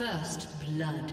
First blood.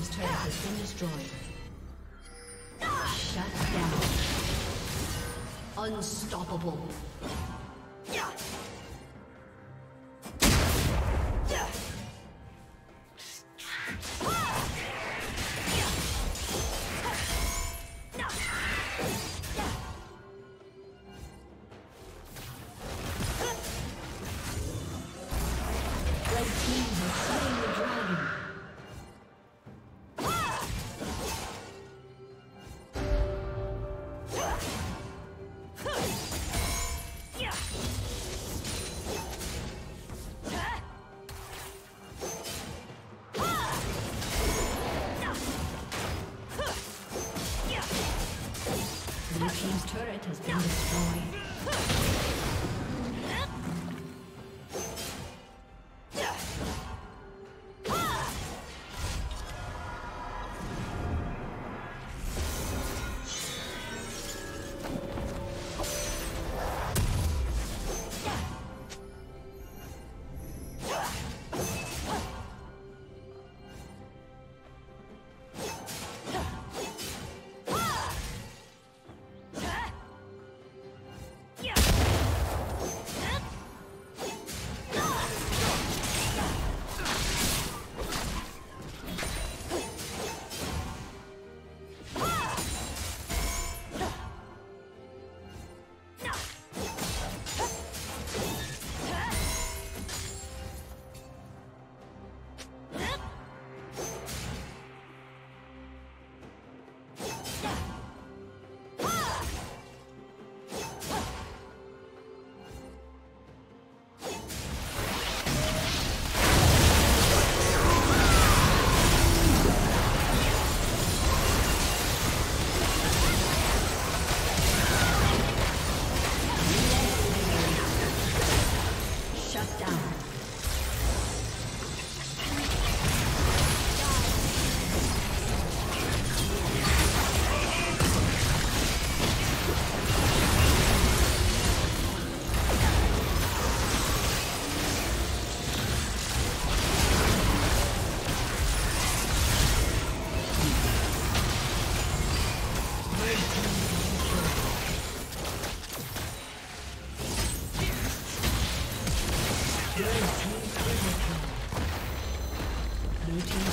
Team's turret has been destroyed. Shut down. Unstoppable. Team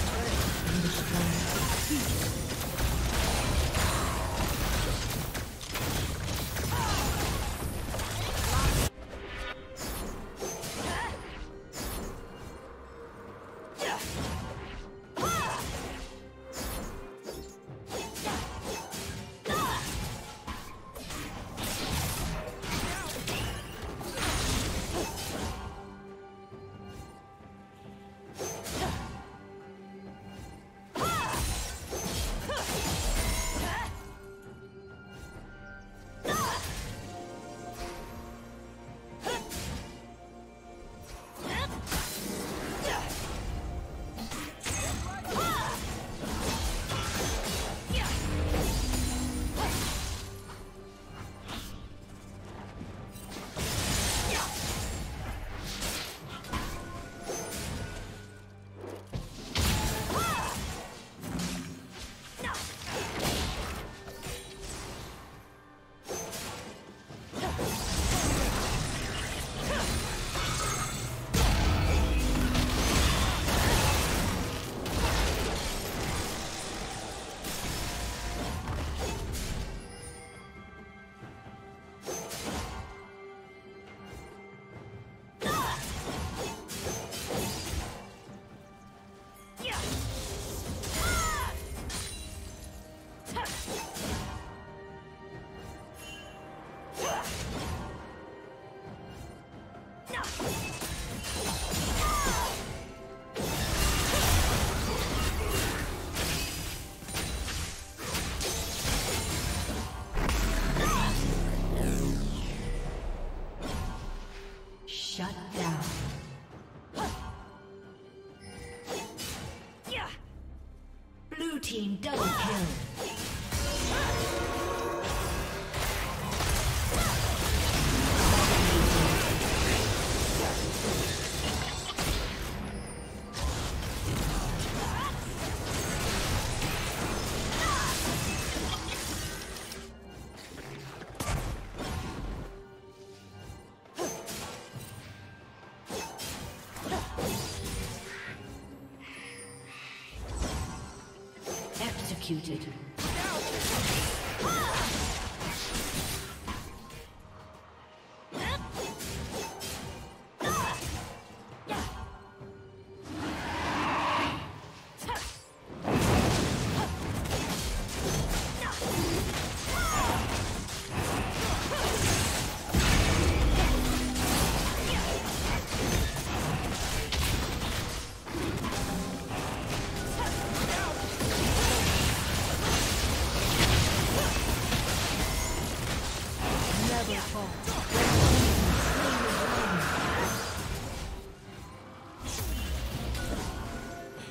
double kill. Executed.